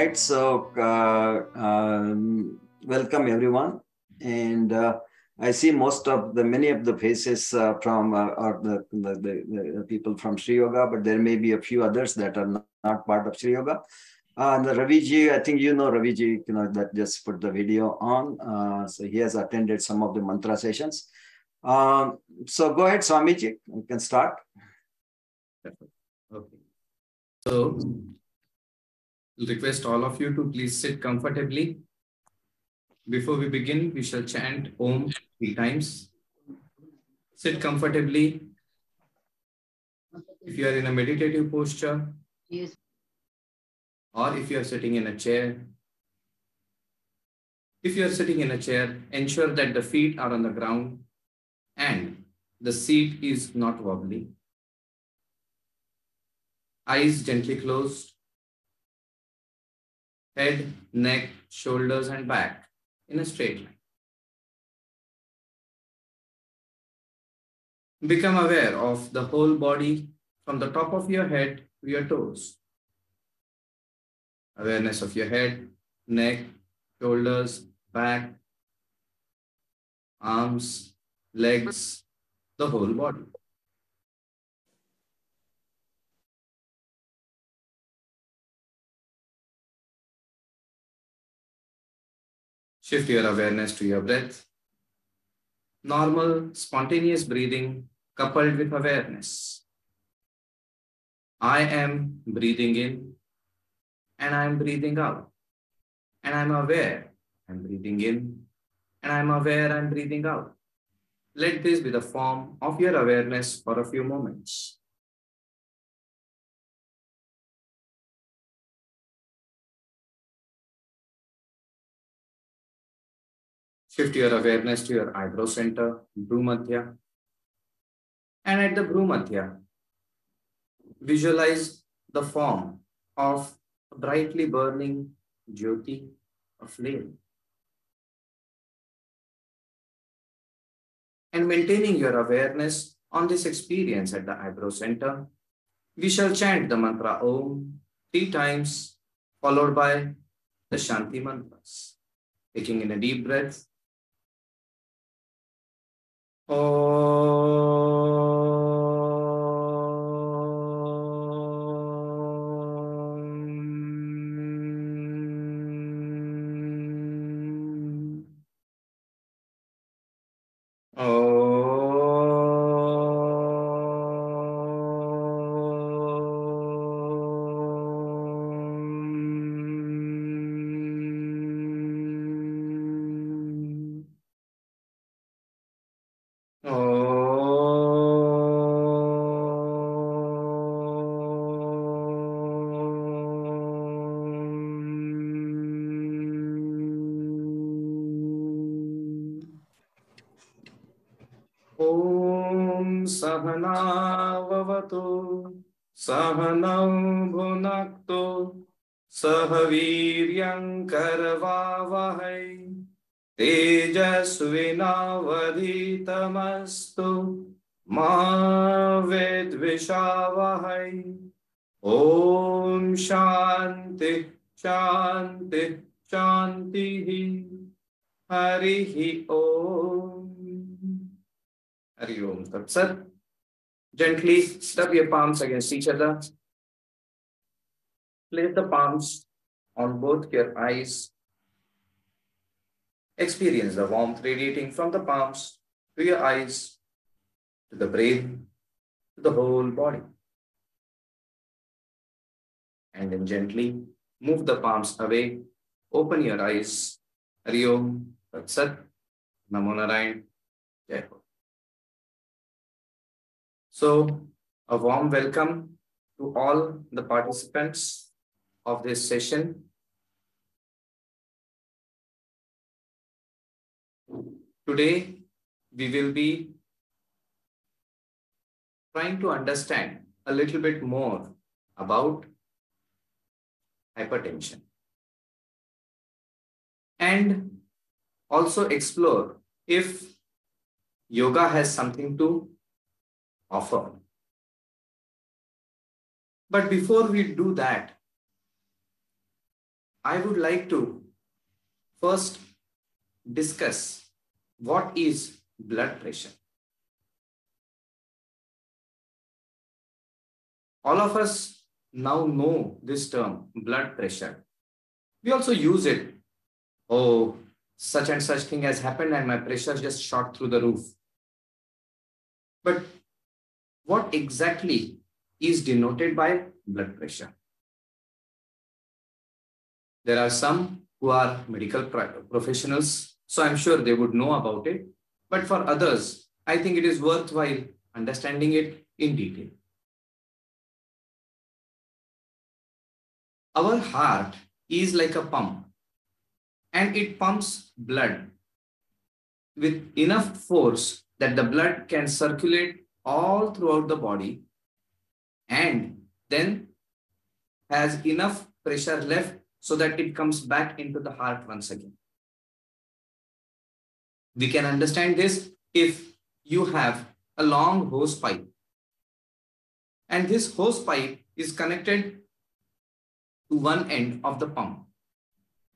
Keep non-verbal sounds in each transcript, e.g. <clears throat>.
right, so uh, um, welcome everyone. And uh, I see most of the many of the faces uh, from uh, or the, the, the, people from Sri Yoga, but there may be a few others that are not, not part of Sri Yoga. Uh, and Raviji, I think you know Raviji, you know, that just put the video on. Uh, so he has attended some of the mantra sessions. Um, so go ahead, Swamiji, you can start. Okay. So request all of you to please sit comfortably. Before we begin, we shall chant Om three times. Sit comfortably. If you are in a meditative posture, Yes. or if you are sitting in a chair, if you are sitting in a chair, ensure that the feet are on the ground and the seat is not wobbly. Eyes gently closed. Head, neck, shoulders, and back in a straight line. Become aware of the whole body from the top of your head to your toes. Awareness of your head, neck, shoulders, back, arms, legs, the whole body. Shift your awareness to your breath. Normal, spontaneous breathing coupled with awareness. I am breathing in and I am breathing out. And I'm aware I'm breathing in and I'm aware I'm breathing out. Let this be the form of your awareness for a few moments. Shift your awareness to your eyebrow center, Bhrumadhya. And at the Bhrumadhya, visualize the form of a brightly burning jyoti, a flame. And maintaining your awareness on this experience at the eyebrow center, we shall chant the mantra Om three times, followed by the Shanti mantras. Taking in a deep breath. Om. Rub your palms against each other. Place the palms on both your eyes. Experience the warmth radiating from the palms to your eyes, to the brain, to the whole body. And then gently move the palms away. Open your eyes. Hari Om Tat Sat. Namo Narayan. Jai Ho. So, a warm welcome to all the participants of this session. Today, we will be trying to understand a little bit more about hypertension and also explore if yoga has something to offer. But before we do that, I would like to first discuss what is blood pressure. All of us now know this term, blood pressure. We also use it. Oh, such and such thing has happened and my pressure just shot through the roof. But what exactly is denoted by blood pressure? There are some who are medical professionals, so I'm sure they would know about it. But for others, I think it is worthwhile understanding it in detail. Our heart is like a pump and it pumps blood with enough force that the blood can circulate all throughout the body and then has enough pressure left so that it comes back into the heart once again. We can understand this if you have a long hose pipe and this hose pipe is connected to one end of the pump.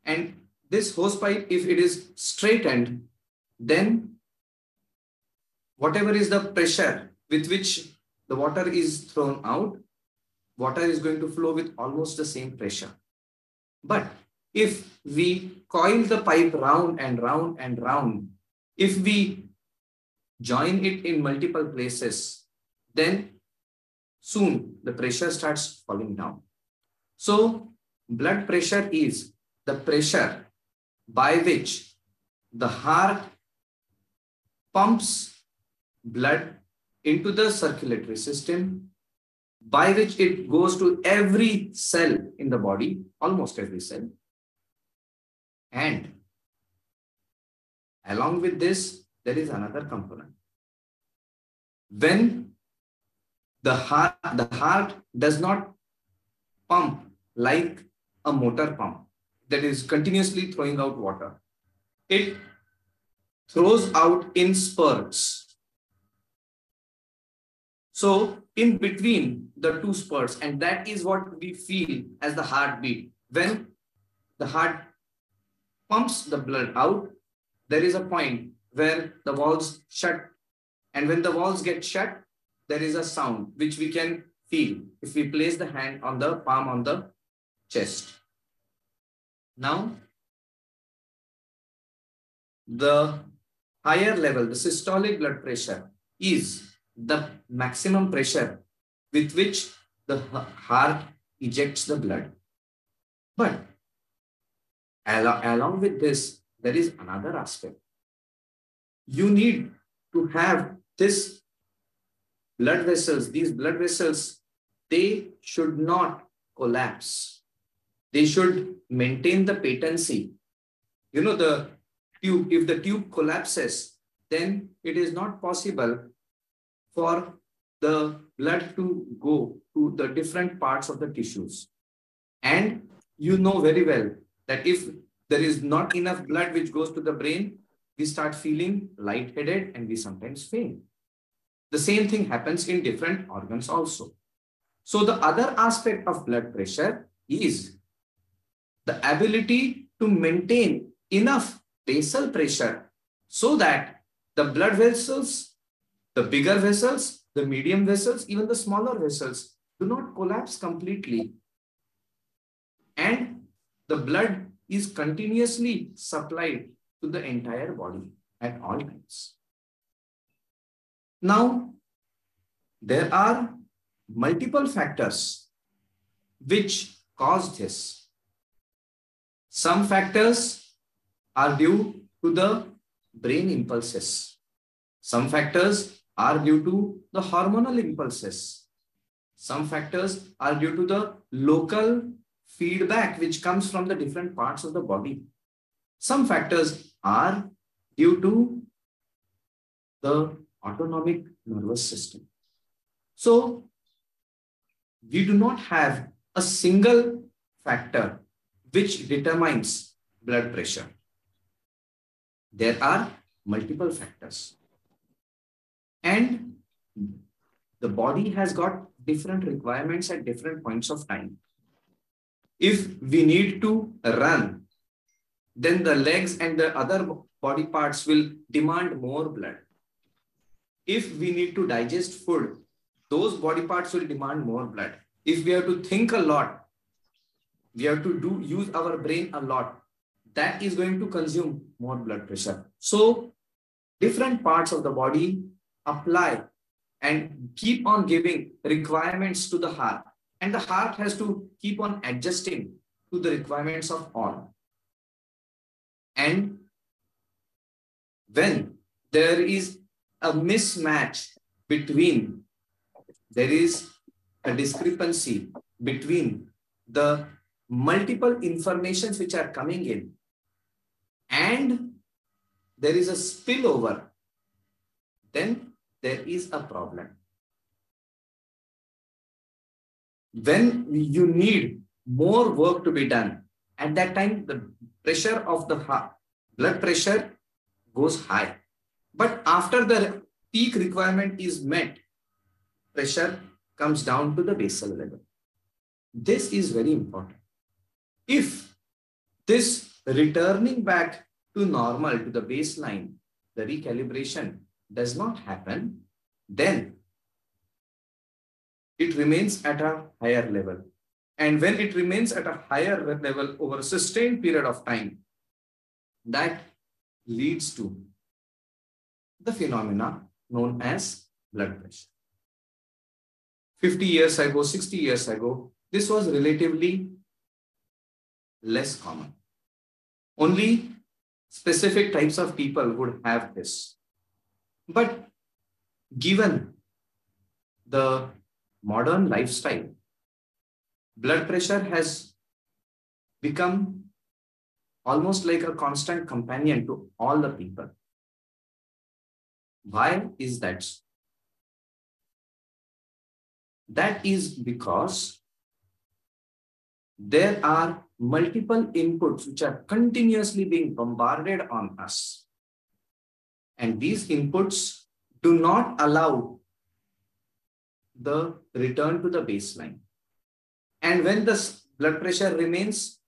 And this hose pipe, if it is straightened, then whatever is the pressure with which the water is thrown out, water is going to flow with almost the same pressure. But if we coil the pipe round and round and round, if we join it in multiple places, then soon the pressure starts falling down. So blood pressure is the pressure by which the heart pumps blood into the circulatory system by which it goes to every cell in the body, almost every cell. And along with this, there is another component. When the heart, the heart does not pump like a motor pump that is continuously throwing out water. It throws out in spurts. So in between the two spurs, and that is what we feel as the heartbeat. When the heart pumps the blood out, there is a point where the valves shut. And when the valves get shut, there is a sound which we can feel if we place the hand on the palm on the chest. Now, the higher level, the systolic blood pressure is the maximum pressure with which the heart ejects the blood. But along with this, there is another aspect. You need to have this blood vessels, these blood vessels, they should not collapse. They should maintain the patency. You know, the tube, if the tube collapses, then it is not possible for the blood to go to the different parts of the tissues. And you know very well that if there is not enough blood which goes to the brain, we start feeling lightheaded and we sometimes faint. The same thing happens in different organs also. So the other aspect of blood pressure is the ability to maintain enough basal pressure so that the blood vessels, the bigger vessels, the medium vessels, even the smaller vessels do not collapse completely. And the blood is continuously supplied to the entire body at all times. Now, there are multiple factors which cause this. Some factors are due to the brain impulses. Some factors are due to the hormonal impulses. Some factors are due to the local feedback which comes from the different parts of the body. Some factors are due to the autonomic nervous system. So we do not have a single factor which determines blood pressure. There are multiple factors. And the body has got different requirements at different points of time. if we need to run, then the legs and the other body parts will demand more blood. If we need to digest food, those body parts will demand more blood. If we have to think a lot, we have to do use our brain a lot, that is going to consume more blood pressure. So different parts of the body apply and keep on giving requirements to the heart. And the heart has to keep on adjusting to the requirements of all. And when there is a mismatch between, there is a discrepancy between the multiple informations which are coming in and there is a spillover, then there is a problem. When you need more work to be done, at that time, the pressure of the heart, blood pressure goes high. But after the peak requirement is met, pressure comes down to the basal level. This is very important. If this returning back to normal, to the baseline, the recalibration does not happen, then it remains at a higher level. And when it remains at a higher level over a sustained period of time, that leads to the phenomena known as blood pressure. 50 years ago, 60 years ago, this was relatively less common. Only specific types of people would have this. But given the modern lifestyle, blood pressure has become almost like a constant companion to all the people. Why is that? That is because there are multiple inputs which are continuously being bombarded on us. And these inputs do not allow the return to the baseline. And when the blood pressure remains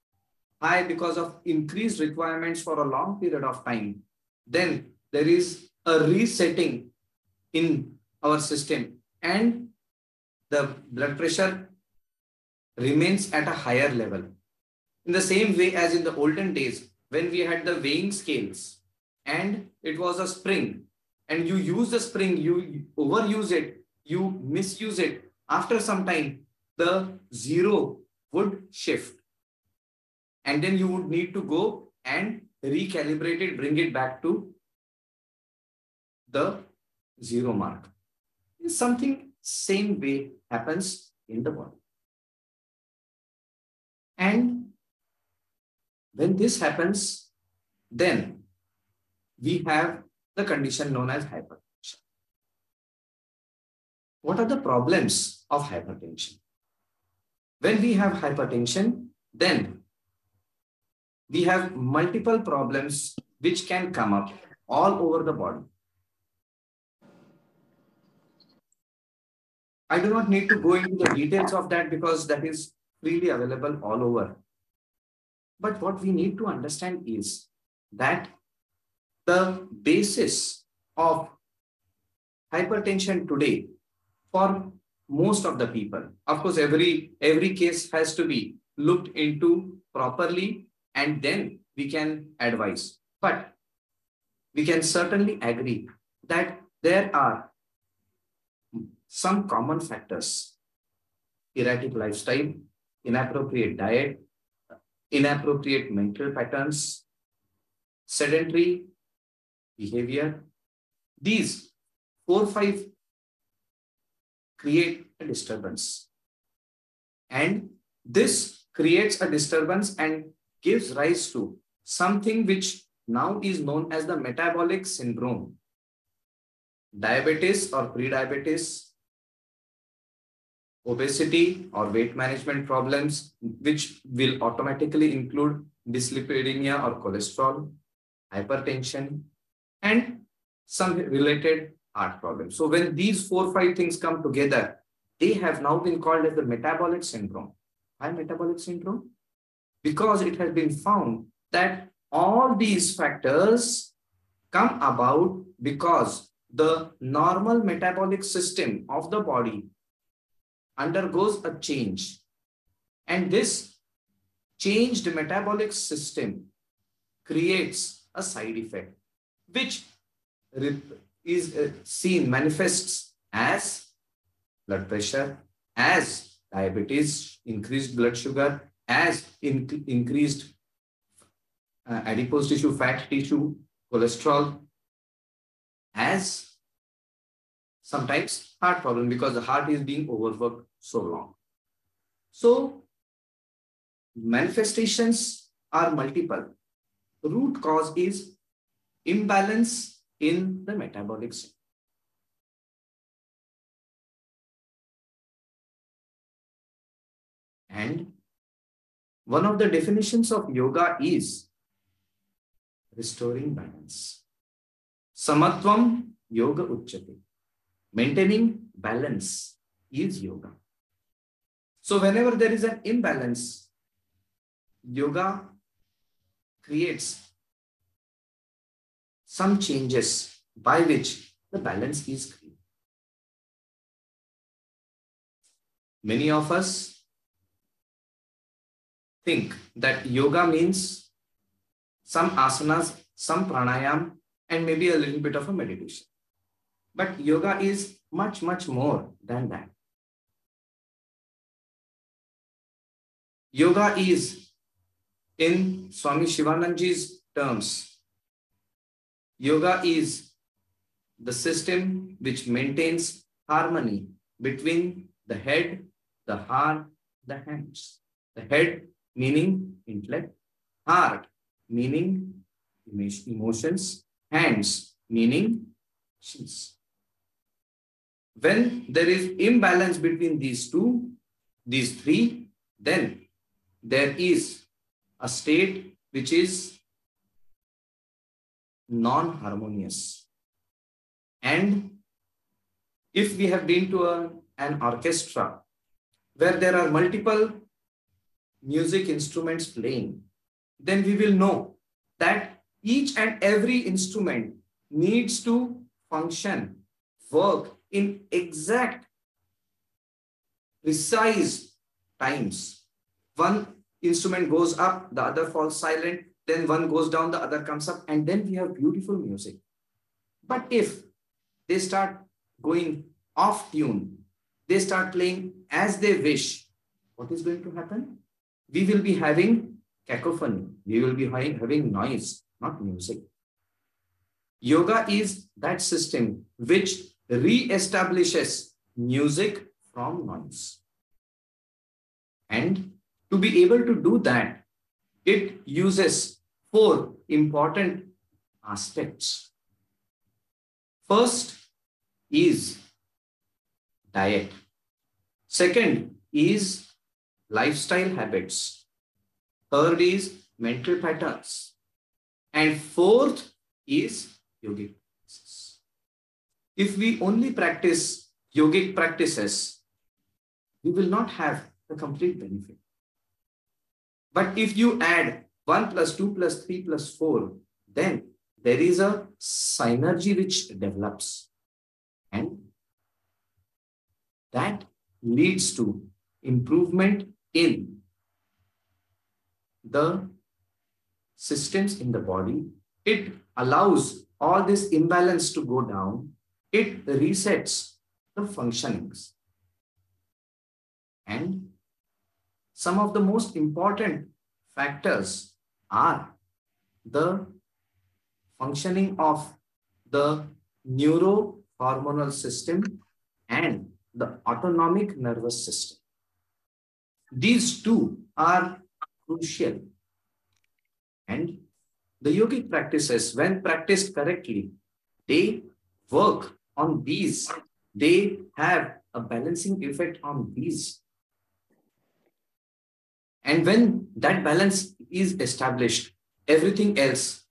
high because of increased requirements for a long period of time, then there is a resetting in our system and the blood pressure remains at a higher level. In the same way as in the olden days, when we had the weighing scales and it was a spring and you use the spring, you overuse it, you misuse it. After some time, the zero would shift. And then you would need to go and recalibrate it, bring it back to the zero mark. Something same way happens in the body. And when this happens, then we have the condition known as hypertension. What are the problems of hypertension? When we have hypertension, then we have multiple problems which can come up all over the body. I do not need to go into the details of that because that is freely available all over. But what we need to understand is that the basis of hypertension today for most of the people. Of course, every, every case has to be looked into properly and then we can advise. But we can certainly agree that there are some common factors. Erratic lifestyle, inappropriate diet, inappropriate mental patterns, sedentary behavior. These four, five create a disturbance. And this creates a disturbance and gives rise to something which now is known as the metabolic syndrome. Diabetes or pre-diabetes, obesity or weight management problems, which will automatically include dyslipidemia or cholesterol, hypertension, and some related heart problems. So when these four, five things come together, they have now been called as the metabolic syndrome. Why metabolic syndrome? because it has been found that all these factors come about because the normal metabolic system of the body undergoes a change. And this changed metabolic system creates a side effect, which is uh, seen, manifests as blood pressure, as diabetes, increased blood sugar, as in, increased uh, adipose tissue, fat tissue, cholesterol, as sometimes heart problem because the heart is being overworked so long. So manifestations are multiple. Root cause is imbalance in the metabolic. And one of the definitions of yoga is restoring balance. Samatvam yoga uchyate. Maintaining balance is yoga. So whenever there is an imbalance, yoga creates some changes by which the balance is created. Many of us think that yoga means some asanas, some pranayam, and maybe a little bit of a meditation. But yoga is much, much more than that. Yoga is, in Swami Shivanandaji's terms, yoga is the system which maintains harmony between the head, the heart, the hands. The head meaning intellect, heart meaning emotions, hands meaning actions. When there is imbalance between these two, these three, then there is a state which is non-harmonious. And if we have been to a, an orchestra where there are multiple music instruments playing, then we will know that each and every instrument needs to function, work in exact, precise times. One instrument goes up, the other falls silent, then one goes down, the other comes up, and then we have beautiful music. But if they start going off tune, they start playing as they wish, what is going to happen? We will be having cacophony. We will be having noise, not music. Yoga is that system which re-establishes music from noise. And to be able to do that, it uses four important aspects. First is diet. Second is lifestyle habits. Third is mental patterns. And fourth is yogic practices. If we only practice yogic practices, we will not have the complete benefit. But if you add 1 plus 2 plus 3 plus 4, then there is a synergy which develops. And that leads to improvement in the systems in the body. It allows all this imbalance to go down. It resets the functionings. And some of the most important factors are the functioning of the neurohormonal system and the autonomic nervous system. These two are crucial. And the yogic practices, when practiced correctly, they work on these. They have a balancing effect on these. And when that balance is established, everything else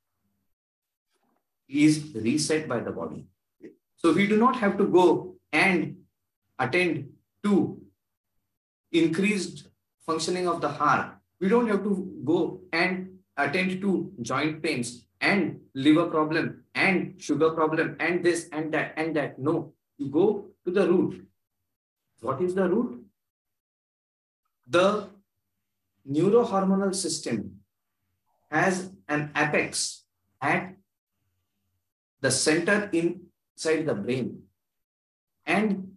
is reset by the body. So we do not have to go and attend to increased functioning of the heart we don't have to go and attend to joint pains and liver problem and sugar problem and this and that and that. No, you go to the root. What is the root? The neurohormonal system has an apex at the center inside the brain. And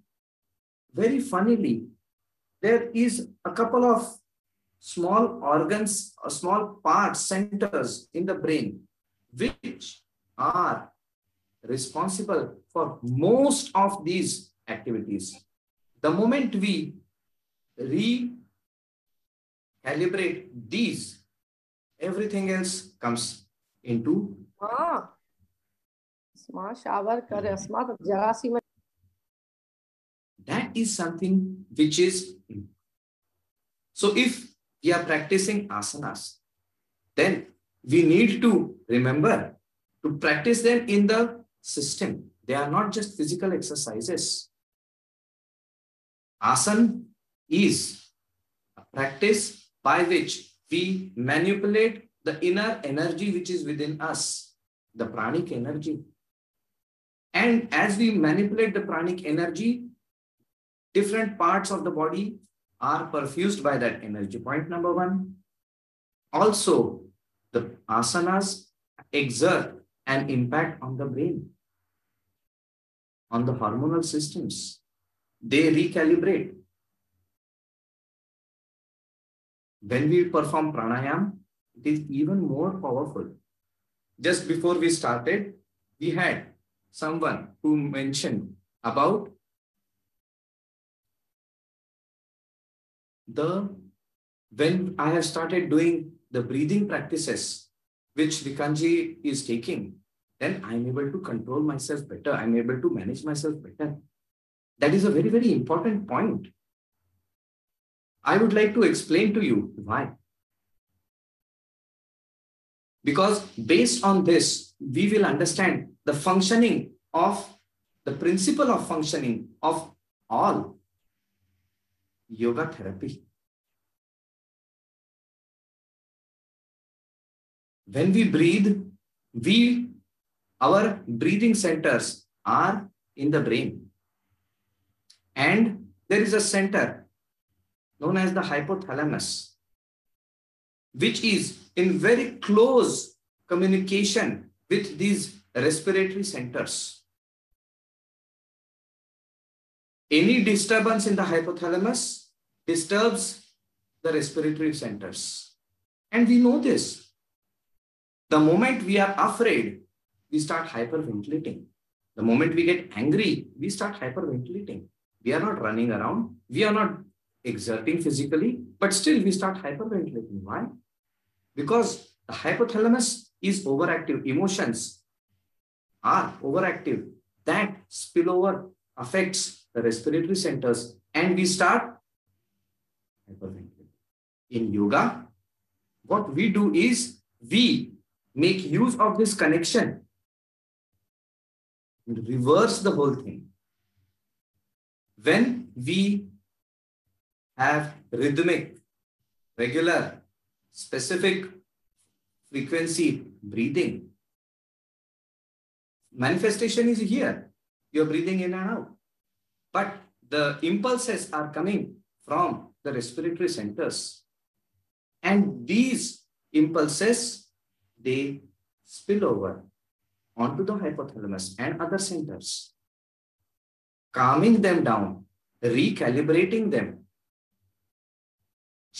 very funnily, there is a couple of small organs, or small parts, centers in the brain, which are responsible for most of these activities. The moment we calibrate these, everything else comes into. Ah. That is something which is. So, if we are practicing asanas, then we need to remember to practice them in the system. They are not just physical exercises. Asan is a practice by which we manipulate the inner energy which is within us, the pranic energy. And as we manipulate the pranic energy, different parts of the body are perfused by that energy. Point number one. Also, the asanas exert an impact on the brain, on the hormonal systems. They recalibrate. When we perform pranayam, it is even more powerful. Just before we started, we had someone who mentioned about the when I have started doing the breathing practices which Vikanji is taking, then I'm able to control myself better. I'm able to manage myself better. That is a very, very important point. I would like to explain to you why. Because based on this, we will understand the functioning of the principle of functioning of all yoga therapy. When we breathe, we our breathing centers are in the brain. And there is a center known as the hypothalamus, which is in very close communication with these respiratory centers. Any disturbance in the hypothalamus disturbs the respiratory centers. And we know this. The moment we are afraid, we start hyperventilating. The moment we get angry, we start hyperventilating. We are not running around. We are not exerting physically, but still we start hyperventilating. Why? Because the hypothalamus is overactive. Emotions are overactive. That spillover affects the respiratory centers and we start hyperventilating. In yoga, what we do is we make use of this connection and reverse the whole thing. When we have rhythmic, regular, specific frequency breathing, manifestation is here. You're breathing in and out. But the impulses are coming from the respiratory centers. And these impulses, they spill over onto the hypothalamus and other centers, calming them down, recalibrating them,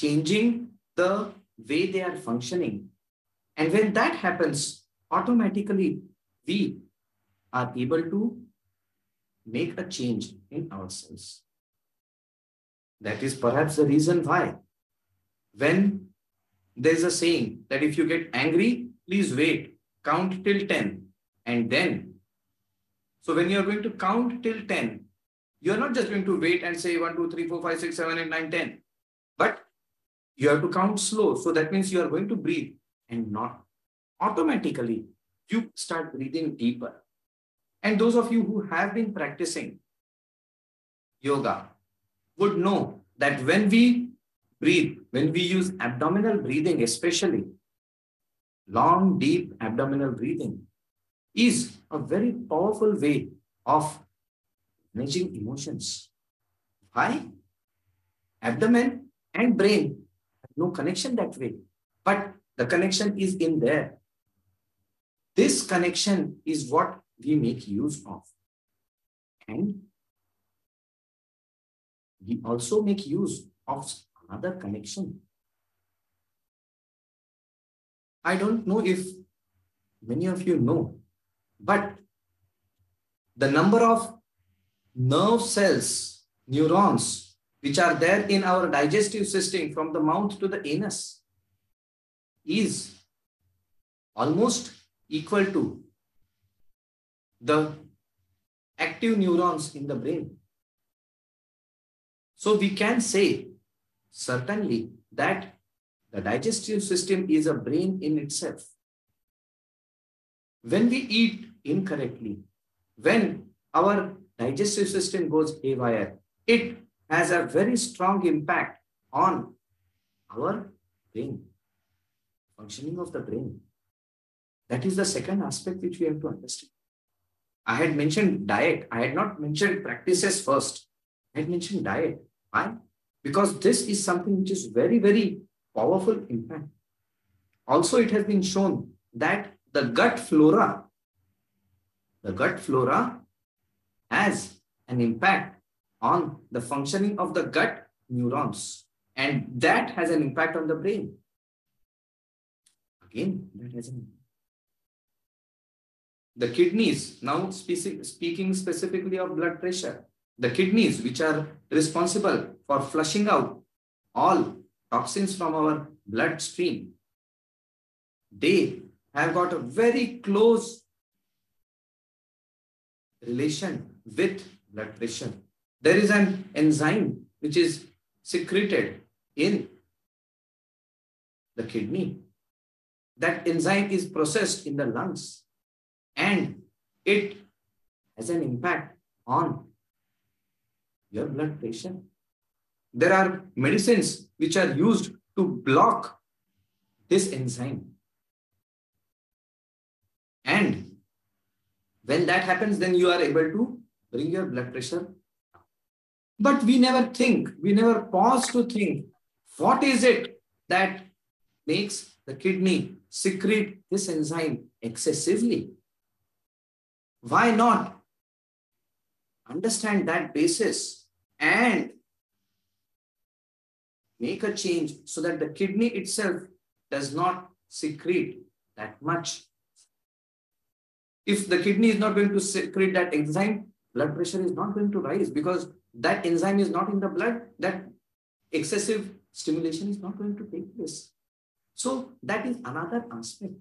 changing the way they are functioning. And when that happens, automatically we are able to make a change in ourselves. That is perhaps the reason why when there's a saying that if you get angry, please wait, count till 10 and then. So when you're going to count till 10, you're not just going to wait and say 1, 2, 3, 4, 5, 6, 7, 8, 9, 10. But you have to count slow. So that means you are going to breathe and not automatically you start breathing deeper. And those of you who have been practicing yoga would know that when we breathe, when we use abdominal breathing, especially long, deep abdominal breathing, is a very powerful way of managing emotions. Why? Abdomen and brain no connection that way, but the connection is in there. This connection is what we make use of. And we also make use of another connection. I don't know if many of you know, but the number of nerve cells, neurons, which are there in our digestive system from the mouth to the anus is almost equal to the active neurons in the brain. So we can say certainly that the digestive system is a brain in itself. When we eat incorrectly, when our digestive system goes haywire, it has a very strong impact on our brain, functioning of the brain. That is the second aspect which we have to understand. I had mentioned diet. I had not mentioned practices first. I had mentioned diet. Why? Because this is something which is very, very powerful impact. Also, it has been shown that the gut flora, the gut flora has an impact on the functioning of the gut neurons. And that has an impact on the brain. Again, that has an the kidneys, now speaking specifically of blood pressure, the kidneys, which are responsible for flushing out all toxins from our bloodstream, they have got a very close relation with blood pressure. There is an enzyme which is secreted in the kidney. That enzyme is processed in the lungs and it has an impact on your blood pressure. There are medicines which are used to block this enzyme. And when that happens, then you are able to bring your blood pressure. But we never think, we never pause to think, what is it that makes the kidney secrete this enzyme excessively? Why not understand that basis and make a change so that the kidney itself does not secrete that much. If the kidney is not going to secrete that enzyme, blood pressure is not going to rise because that enzyme is not in the blood, that excessive stimulation is not going to take place. So that is another aspect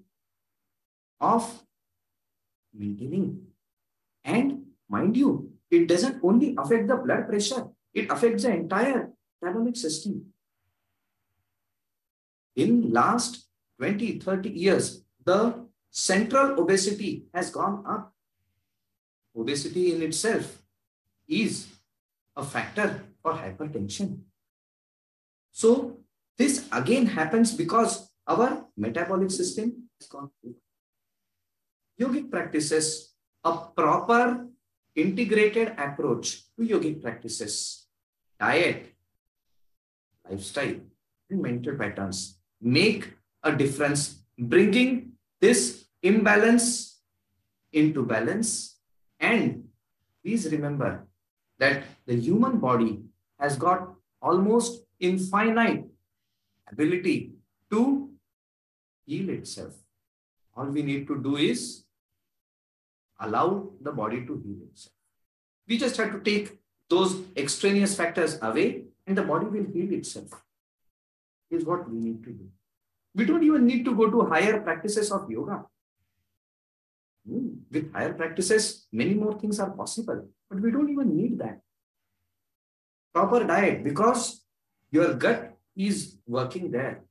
of maintaining. And mind you, it doesn't only affect the blood pressure, it affects the entire metabolic system. In last 20, 30 years, the central obesity has gone up. Obesity in itself is a factor for hypertension. So this again happens because our metabolic system has gone through. Yogic practices, a proper integrated approach to yogic practices, diet, lifestyle, and mental patterns make a difference, bringing this imbalance into balance. And please remember that the human body has got almost infinite ability to heal itself. All we need to do is allow the body to heal itself. We just have to take those extraneous factors away and the body will heal itself. Is what we need to do. We don't even need to go to higher practices of yoga. Hmm, with higher practices, many more things are possible, but we don't even need that. Proper diet, because your gut is working there.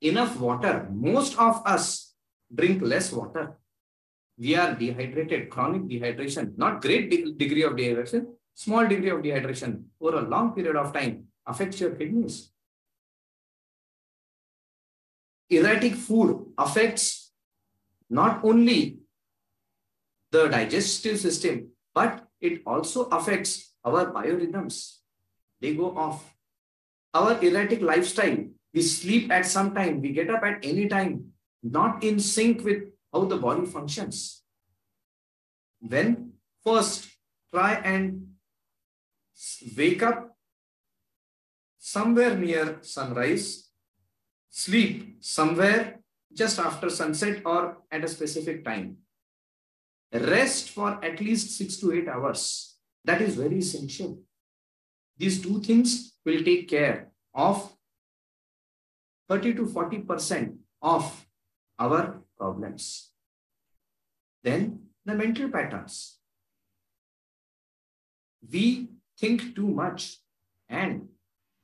Enough water. Most of us drink less water we are dehydrated, chronic dehydration, not great de degree of dehydration, small degree of dehydration over a long period of time affects your kidneys. erratic food affects not only the digestive system, but it also affects our biorhythms. They go off. Our erratic lifestyle, we sleep at some time, we get up at any time, not in sync with how the body functions. Then first try and wake up somewhere near sunrise, sleep somewhere just after sunset or at a specific time. Rest for at least six to eight hours. That is very essential. These two things will take care of 30 to 40% of our problems. Then the mental patterns. We think too much. And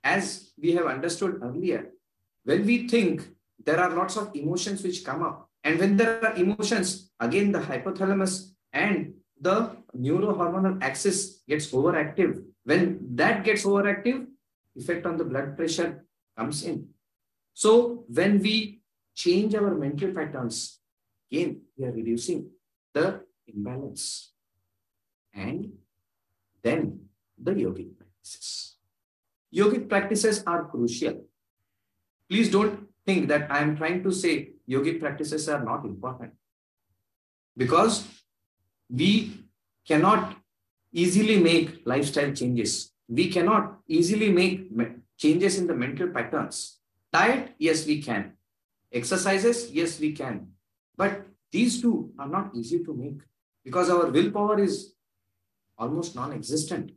as we have understood earlier, when we think, there are lots of emotions which come up. And when there are emotions, again, the hypothalamus and the neurohormonal axis gets overactive. When that gets overactive, effect on the blood pressure comes in. So when we change our mental patterns, again, we are reducing the imbalance. And then the yogic practices. Yogic practices are crucial. Please don't think that I am trying to say yogic practices are not important. Because we cannot easily make lifestyle changes. We cannot easily make changes in the mental patterns. Diet, yes, we can. Exercises, yes, we can. But these two are not easy to make because our willpower is almost non-existent.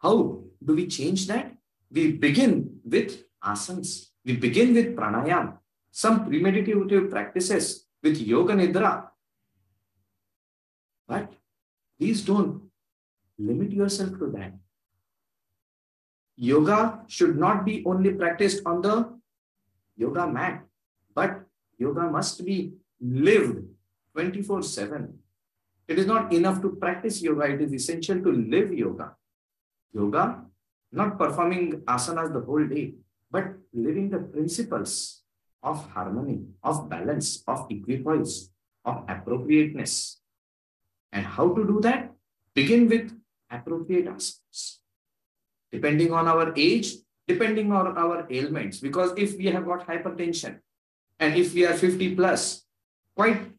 How do we change that? We begin with asanas. We begin with pranayam, some premeditative practices with yoga nidra. But please don't limit yourself to that. Yoga should not be only practiced on the yoga mat, but yoga must be lived 24 7. It is not enough to practice yoga, it is essential to live yoga. Yoga, not performing asanas the whole day, but living the principles of harmony, of balance, of equipoise, of appropriateness. And how to do that? Begin with appropriate asanas. Depending on our age, depending on our ailments. Because if we have got hypertension and if we are 50 plus, quite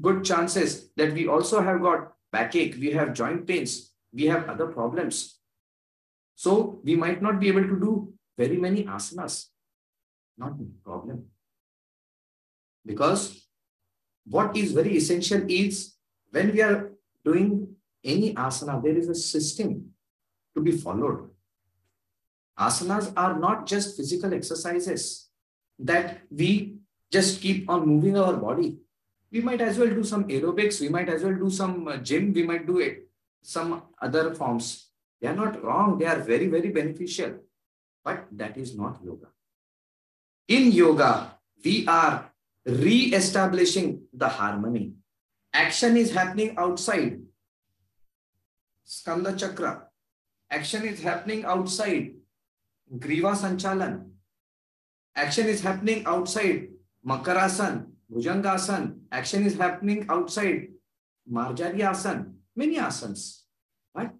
good chances that we also have got backache, we have joint pains, we have other problems. So we might not be able to do very many asanas. Not a problem. Because what is very essential is when we are doing any asana, there is a system to be followed. Asanas are not just physical exercises that we just keep on moving our body. We might as well do some aerobics, we might as well do some uh, gym, we might do it, some other forms. They are not wrong, they are very, very beneficial. But that is not yoga. In yoga, we are re-establishing the harmony. Action is happening outside. Skanda Chakra. Action is happening outside. Griva Sanchalan. Action is happening outside. Makarasan, Bhujangasan. Action is happening outside. Marjari Asan. Many asanas. But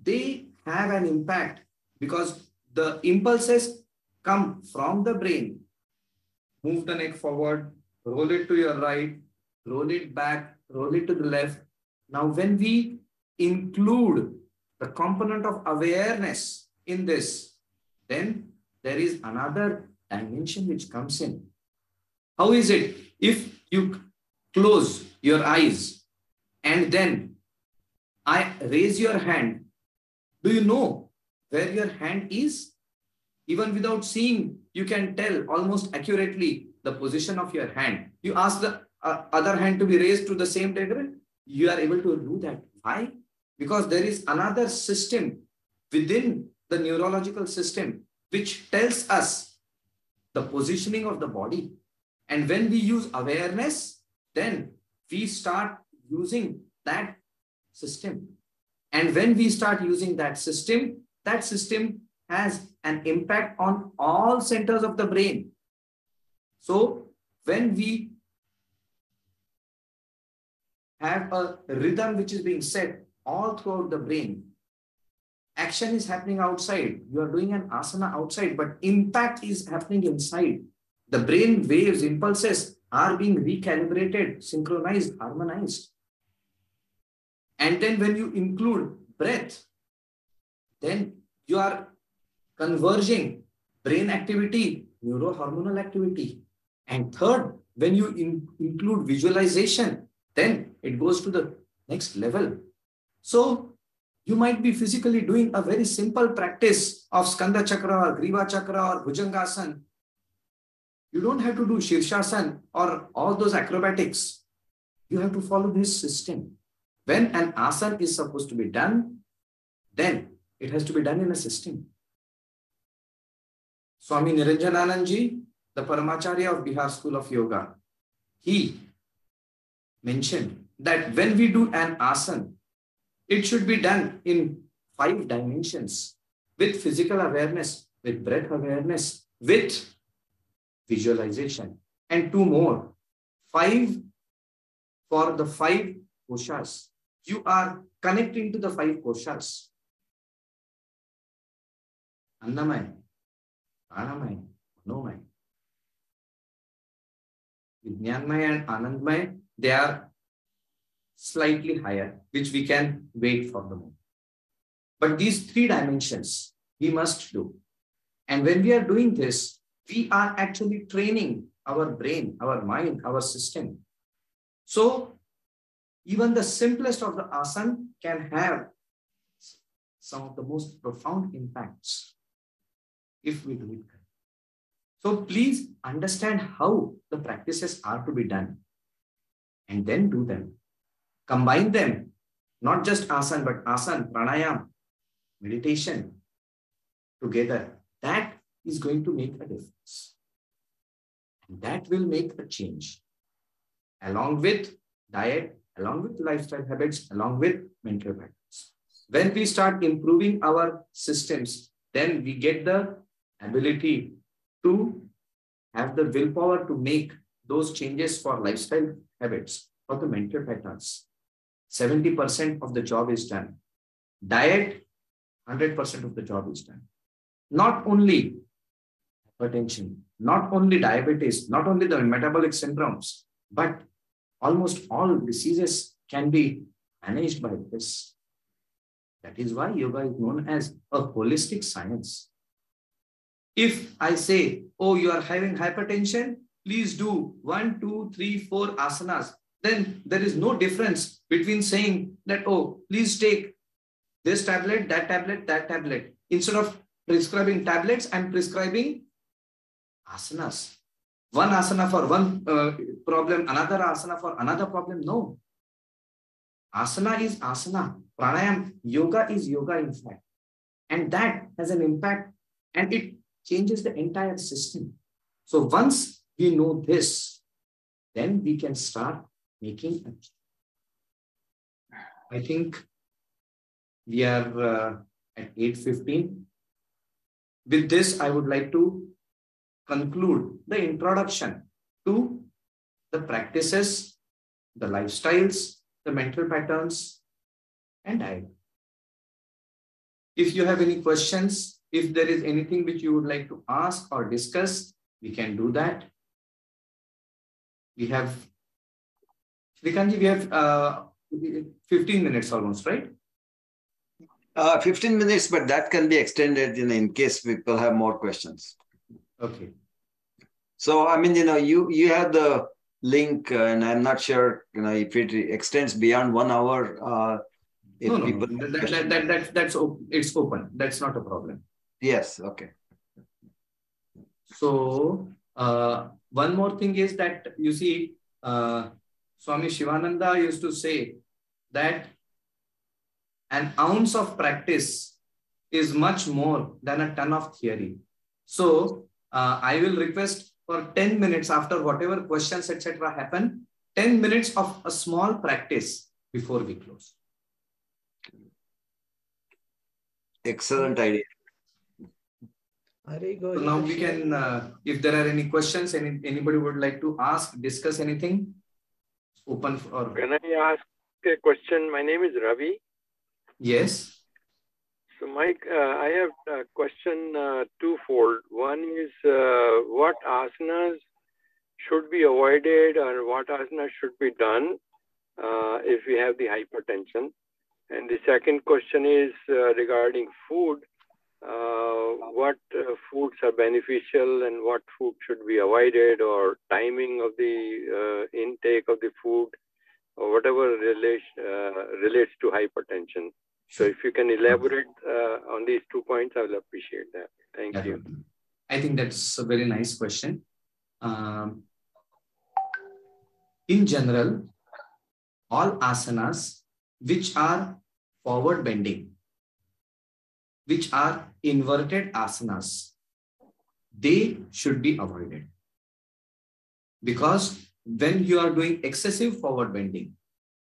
they have an impact because the impulses come from the brain. Move the neck forward, roll it to your right, roll it back, roll it to the left. Now, when we include the component of awareness in this, then there is another dimension which comes in. How is it? If you close your eyes and then I raise your hand, do you know where your hand is. Even without seeing, you can tell almost accurately the position of your hand. You ask the uh, other hand to be raised to the same degree, you are able to do that. Why? Because there is another system within the neurological system which tells us the positioning of the body. And when we use awareness, then we start using that system. And when we start using that system, that system has an impact on all centers of the brain. So when we have a rhythm which is being set all throughout the brain, action is happening outside. You are doing an asana outside, but impact is happening inside. The brain waves, impulses are being recalibrated, synchronized, harmonized. And then when you include breath, then you are converging brain activity, neurohormonal activity. And third, when you in, include visualization, then it goes to the next level. So you might be physically doing a very simple practice of Skanda Chakra or Griva Chakra or Bhujangasana. You don't have to do Shirshasana or all those acrobatics. You have to follow this system. When an asana is supposed to be done, then it has to be done in a system. Swami Niranjananandji, the Paramacharya of Bihar School of Yoga, he mentioned that when we do an asana, it should be done in five dimensions with physical awareness, with breath awareness, with visualization, and two more. Five for the five koshas. You are connecting to the five koshas. Annamay, Pranamay, Manomay. Vijnanmay and Anandmay, they are slightly higher, which we can wait for the moment. But these three dimensions we must do. And when we are doing this, we are actually training our brain, our mind, our system. So even the simplest of the asana can have some of the most profound impacts if we do it. So please understand how the practices are to be done and then do them. Combine them, not just asana, but asana, pranayam, meditation together. That is going to make a difference. And that will make a change along with diet, along with lifestyle habits, along with mental patterns. When we start improving our systems, then we get the ability to have the willpower to make those changes for lifestyle habits or the mental patterns. 70% of the job is done. Diet, 100% of the job is done. Not only hypertension, not only diabetes, not only the metabolic syndromes, but almost all diseases can be managed by this. That is why yoga is known as a holistic science. If I say, oh, you are having hypertension, please do one, two, three, four asanas, then there is no difference between saying that, oh, please take this tablet, that tablet, that tablet. Instead of prescribing tablets, I'm prescribing asanas. One asana for one uh, problem, another asana for another problem. No. Asana is asana. Pranayam, yoga is yoga, in fact. And that has an impact and it changes the entire system. So once we know this, then we can start making I think we are uh, at 8.15. With this, I would like to conclude the introduction to the practices, the lifestyles, the mental patterns, and diet. If you have any questions, if there is anything which you would like to ask or discuss, we can do that. We have, Srikanji, we have uh, 15 minutes almost, right? Uh, 15 minutes, but that can be extended you know, in case people have more questions. Okay. So, I mean, you know, you you have the link, uh, and I'm not sure, you know, if it extends beyond one hour. Uh, if no, no, people. That, that, that, that, that's it's open. That's not a problem. Yes. Okay. So, uh, one more thing is that you see, uh, Swami Shivananda used to say that an ounce of practice is much more than a ton of theory. So, uh, I will request for 10 minutes after whatever questions, etc., happen, 10 minutes of a small practice before we close. Excellent idea. So now we can, uh, if there are any questions, any anybody would like to ask, discuss anything, open for. Can I ask a question? My name is Ravi. Yes. So, Mike, uh, I have a question uh, twofold. One is uh, what asanas should be avoided or what asanas should be done uh, if we have the hypertension? And the second question is uh, regarding food. Uh, what foods are beneficial and what food should be avoided or timing of the intake of the food or whatever relates, relates to hypertension? So if you can elaborate uh, on these two points, I will appreciate that. Thank yeah. you. I think that's a very nice question. Um, in general, all asanas which are forward bending, which are inverted asanas, they should be avoided. Because when you are doing excessive forward bending,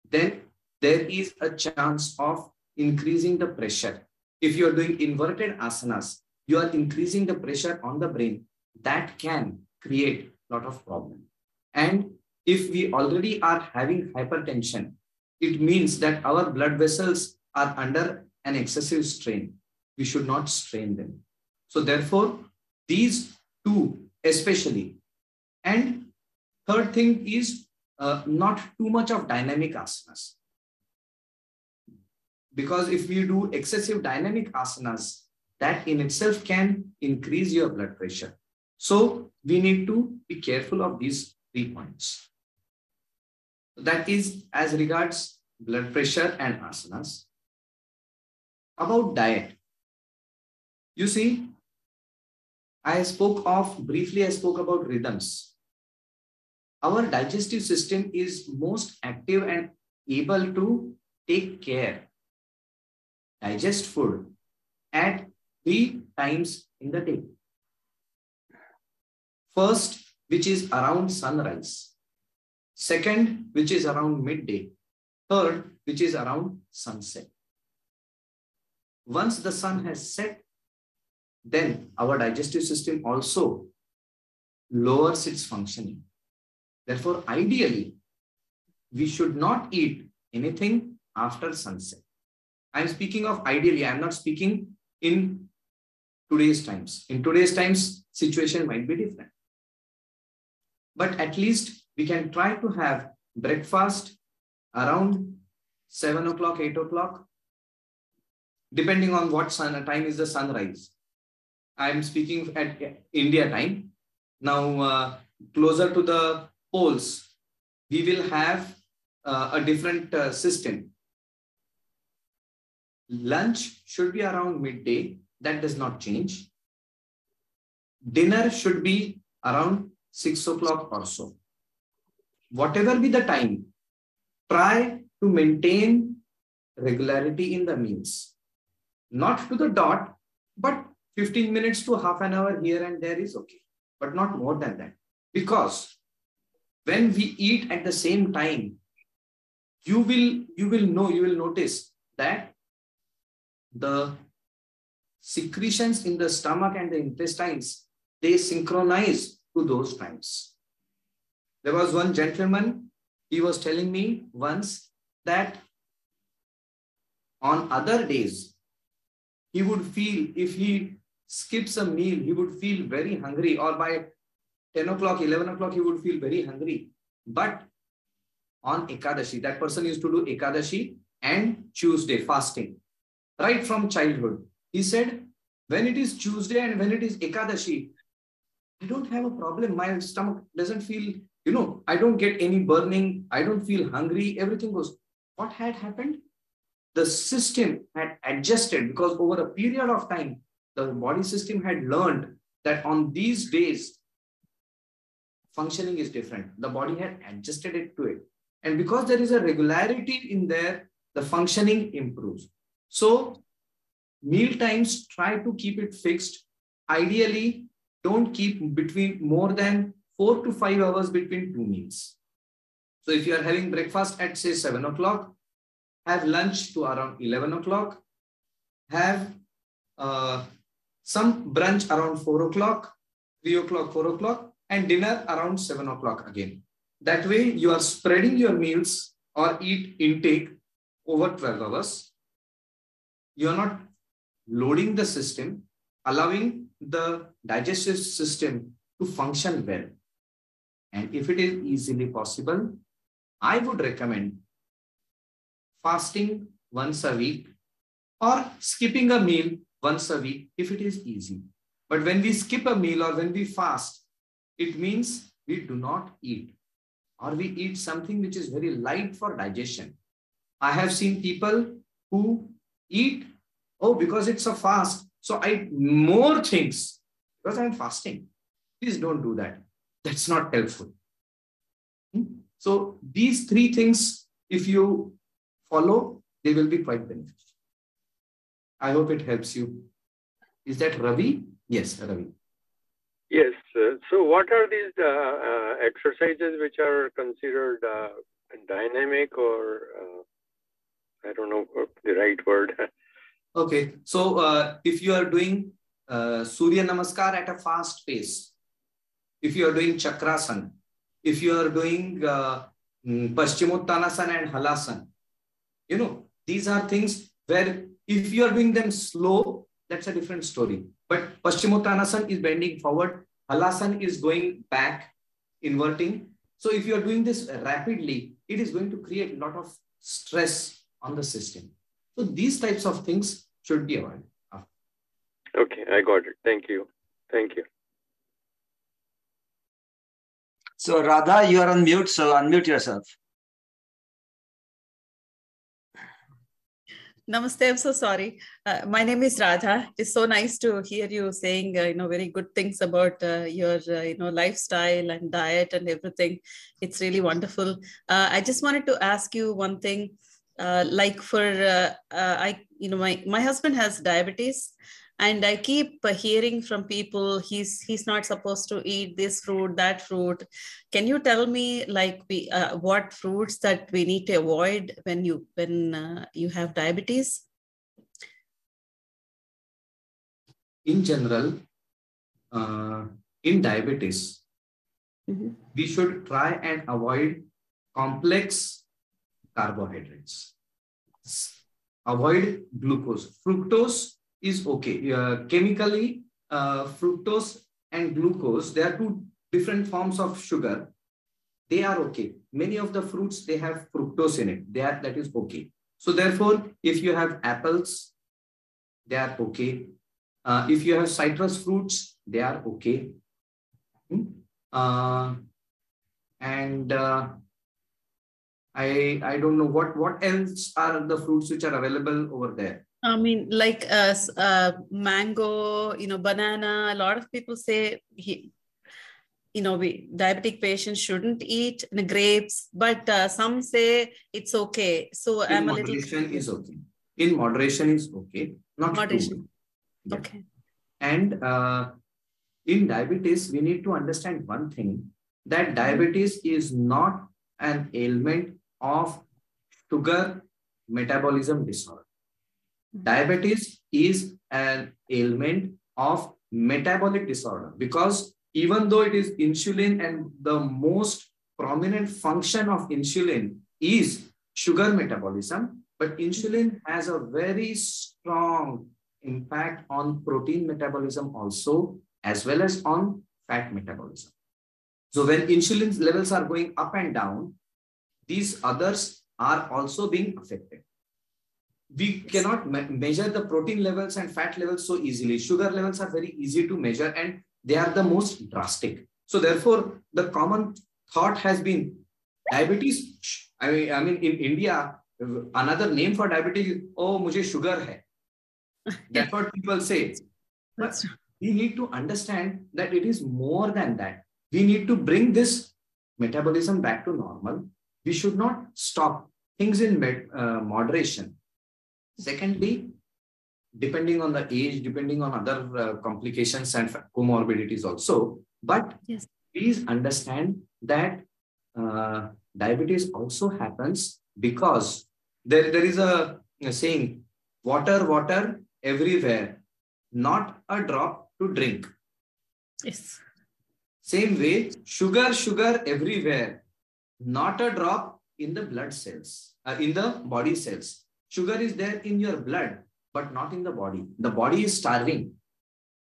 then there is a chance of increasing the pressure. If you're doing inverted asanas, you are increasing the pressure on the brain. That can create a lot of problem. And if we already are having hypertension, it means that our blood vessels are under an excessive strain. We should not strain them. So therefore, these two especially. And third thing is uh, not too much of dynamic asanas because if we do excessive dynamic asanas, that in itself can increase your blood pressure. So we need to be careful of these three points. That is as regards blood pressure and asanas. About diet. You see, I spoke of, briefly I spoke about rhythms. Our digestive system is most active and able to take care digest food at three times in the day. First, which is around sunrise. Second, which is around midday. Third, which is around sunset. Once the sun has set, then our digestive system also lowers its functioning. Therefore, ideally, we should not eat anything after sunset. I'm speaking of ideally, I'm not speaking in today's times. In today's times, situation might be different. But at least we can try to have breakfast around 7 o'clock, 8 o'clock, depending on what sun, time is the sunrise. I'm speaking at India time. Now, uh, closer to the poles, we will have uh, a different uh, system Lunch should be around midday. That does not change. Dinner should be around 6 o'clock or so. Whatever be the time, try to maintain regularity in the meals. Not to the dot, but 15 minutes to half an hour here and there is okay, but not more than that. Because when we eat at the same time, you will, you will know, you will notice that the secretions in the stomach and the intestines, they synchronize to those times. There was one gentleman, he was telling me once that on other days, he would feel, if he skips a meal, he would feel very hungry or by 10 o'clock, 11 o'clock, he would feel very hungry. But on Ekadashi, that person used to do Ekadashi and Tuesday fasting right from childhood. He said, when it is Tuesday and when it is Ekadashi, I don't have a problem. My stomach doesn't feel, you know, I don't get any burning. I don't feel hungry. Everything goes. What had happened? The system had adjusted because over a period of time, the body system had learned that on these days, functioning is different. The body had adjusted it to it. And because there is a regularity in there, the functioning improves. So meal times, try to keep it fixed. Ideally, don't keep between more than four to five hours between two meals. So if you are having breakfast at say seven o'clock, have lunch to around 11 o'clock, have uh, some brunch around 4 o'clock, 3 o'clock, 4 o'clock, and dinner around 7 o'clock again. That way, you are spreading your meals or eat intake over 12 hours. You are not loading the system, allowing the digestive system to function well. And if it is easily possible, I would recommend fasting once a week or skipping a meal once a week if it is easy. But when we skip a meal or when we fast, it means we do not eat or we eat something which is very light for digestion. I have seen people who eat, oh, because it's a fast, so I eat more things because I'm fasting. Please don't do that. That's not helpful. Hmm? So these three things, if you follow, they will be quite beneficial. I hope it helps you. Is that Ravi? Yes, Ravi. Yes. Uh, so, what are these uh, uh, exercises which are considered uh, dynamic or uh, I don't know the right word? <laughs> okay. So, uh, if you are doing Surya Namaskar at a fast pace, if you are doing Chakrasana, if you are doing uh, mm, Paschimottanasana and Halasana, you know, these are things where if you are doing them slow, that's a different story. But Paschimottanasana is bending forward, Halasana is going back, inverting. So if you are doing this rapidly, it is going to create a lot of stress on the system. So these types of things should be avoided. Okay, I got it. Thank you. Thank you. So Radha, you are on mute, so unmute yourself. Namaste. I'm so sorry. Uh, my name is Radha. It's so nice to hear you saying, uh, you know, very good things about uh, your, uh, you know, lifestyle and diet and everything. It's really wonderful. Uh, I just wanted to ask you one thing. Uh, like for I, you know, my my husband has diabetes, and i keep hearing from people he's he's not supposed to eat this fruit that fruit. Can you tell me like we uh, what fruits that we need to avoid when you when uh, you have diabetes? In general uh, in diabetes mm-hmm. we should try and avoid complex carbohydrates. Avoid glucose fructose is okay. Uh, chemically, uh, fructose and glucose, they are two different forms of sugar. They are okay. Many of the fruits, they have fructose in it. They are, that is okay. So therefore, if you have apples, they are okay. Uh, if you have citrus fruits, they are okay. Hmm? Uh, and uh, I I don't know what what else are the fruits which are available over there. I mean, like uh, uh, mango, you know, banana. A lot of people say he, you know, we diabetic patients shouldn't eat grapes, but uh, some say it's okay. So in I'm moderation a little. is okay. In moderation is okay, not moderation. Yeah. Okay. And uh, in diabetes, we need to understand one thing: that diabetes is not an ailment of sugar metabolism disorder Mm-hmm. Diabetes is an ailment of metabolic disorder because even though it is insulin and the most prominent function of insulin is sugar metabolism, but insulin has a very strong impact on protein metabolism also, as well as on fat metabolism. So when insulin levels are going up and down, these others are also being affected we cannot me measure the protein levels and fat levels so easily. Sugar levels are very easy to measure and they are the most drastic. So therefore, the common thought has been diabetes. I mean, I mean, in India, another name for diabetes is, oh, mujhe sugar hai. That's what people say. But we need to understand that it is more than that. We need to bring this metabolism back to normal. We should not stop things in uh, moderation Secondly, depending on the age, depending on other uh, complications and comorbidities also. But yes. please understand that uh, diabetes also happens because there, there is a, a saying, water, water everywhere, not a drop to drink. Yes. Same way, sugar, sugar everywhere, not a drop in the blood cells, uh, in the body cells. Sugar is there in your blood, but not in the body. The body is starving.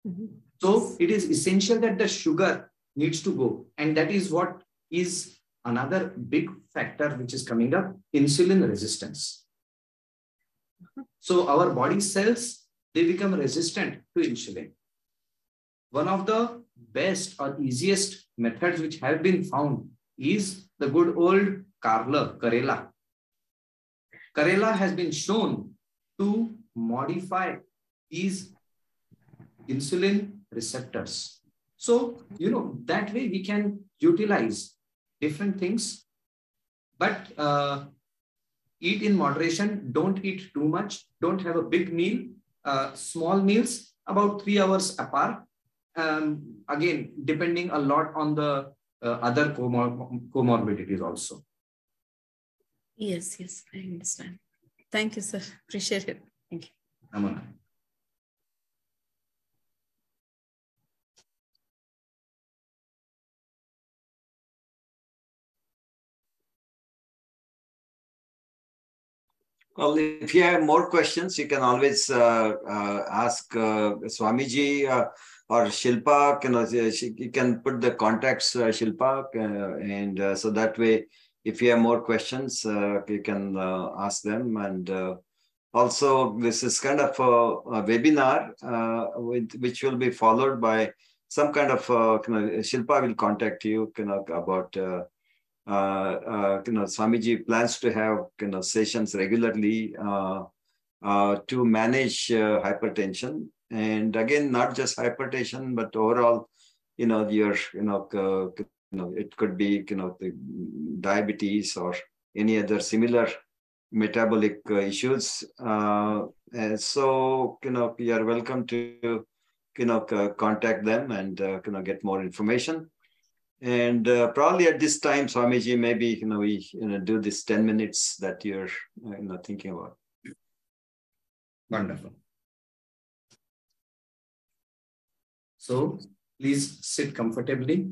Mhm. So it is essential that the sugar needs to go. And that is what is another big factor which is coming up, insulin resistance. So our body cells, they become resistant to insulin. One of the best or easiest methods which have been found is the good old Carla, Karela. Karela has been shown to modify these insulin receptors. So, you know, that way we can utilize different things, but uh, eat in moderation. Don't eat too much. Don't have a big meal. Uh, small meals, about three hours apart. Um, again, depending a lot on the uh, other comor- comorbidities also. Yes, yes, I understand. Thank you, sir. Appreciate it. Thank you. Amana. Well, if you have more questions, you can always uh, uh, ask uh, Swamiji uh, or Shilpa. You, know, she, you can put the contacts, uh, Shilpa, uh, and uh, so that way, if you have more questions, uh, you can uh, ask them. And uh, also, this is kind of a, a webinar uh, with, which will be followed by some kind of uh, Shilpa will contact you about. Uh, you know, Swamiji plans to have you know sessions regularly to manage hypertension, and again, not just hypertension, but overall, you know, your you know, you know, it could be you know the diabetes or any other similar metabolic uh, issues. Uh, so, you know, you are welcome to you know contact them and uh, you know get more information. And uh, probably at this time, Swamiji, maybe you know we you know do this ten minutes that you're you know thinking about. Wonderful. So please sit comfortably.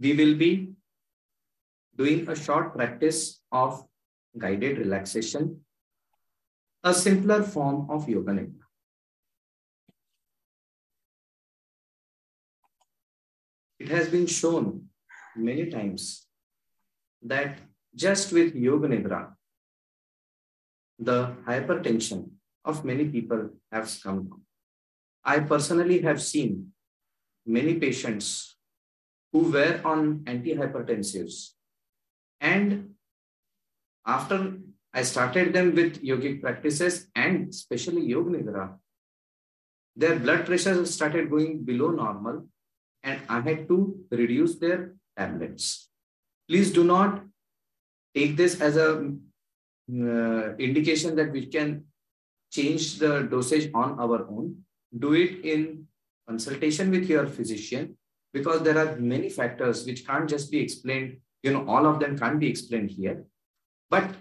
We will be doing a short practice of guided relaxation, a simpler form of yoga nidra. It has been shown many times that just with yoga nidra, the hypertension of many people has come down. I personally have seen many patients who were on antihypertensives. And after I started them with yogic practices and especially Yoga Nidra, their blood pressures started going below normal and I had to reduce their tablets. Please do not take this as a uh, indication that we can change the dosage on our own. Do it in consultation with your physician because there are many factors which can't just be explained. You know, all of them can't be explained here. But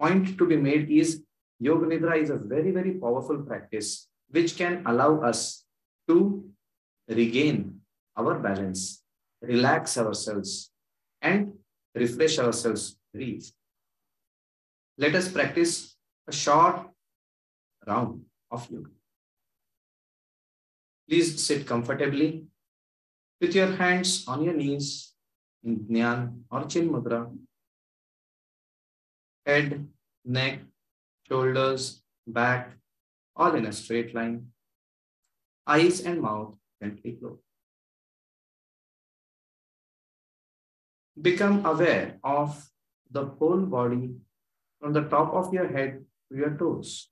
point to be made is Yoga Nidra is a very, very powerful practice which can allow us to regain our balance, relax ourselves, and refresh ourselves. Breathe. Let us practice a short round of yoga. Please sit comfortably with your hands on your knees in Jnana or Chin Mudra. Head, neck, shoulders, back, all in a straight line. Eyes and mouth gently closed. Become aware of the whole body from the top of your head to your toes.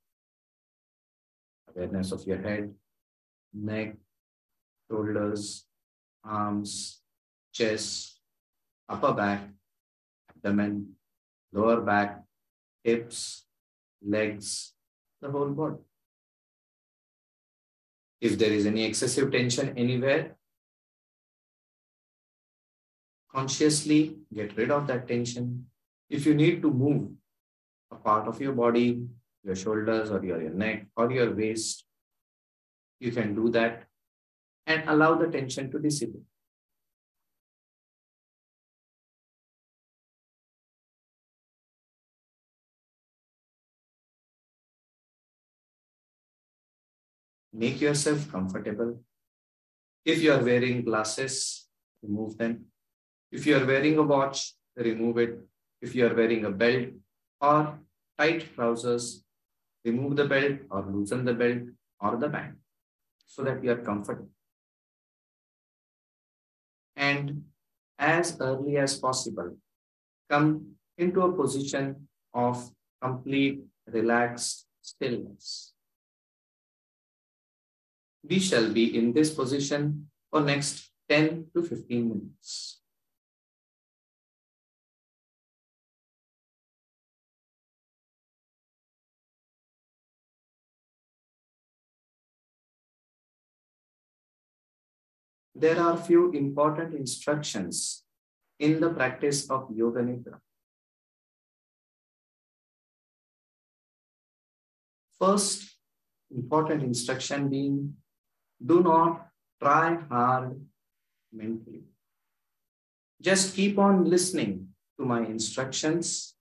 Awareness of your head, neck, shoulders, arms, chest, upper back, abdomen, lower back, hips, legs, the whole body. If there is any excessive tension anywhere, consciously get rid of that tension. If you need to move a part of your body, your shoulders or your, your neck or your waist, you can do that and allow the tension to dissipate. Make yourself comfortable. If you are wearing glasses, remove them. If you are wearing a watch, remove it. If you are wearing a belt or tight trousers, remove the belt or loosen the belt or the band so that you are comfortable. And as early as possible, come into a position of complete relaxed stillness. We shall be in this position for next 10 to 15 minutes. There are few important instructions in the practice of Yoga Nidra. First important instruction being, do not try hard mentally. Just keep on listening to my instructions.